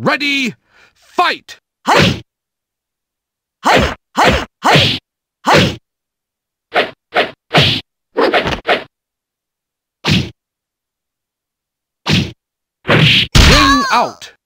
Ready, fight! Hey! Hey! Hey! Hey! Hey! Ring out!